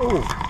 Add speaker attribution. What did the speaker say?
Speaker 1: Oh.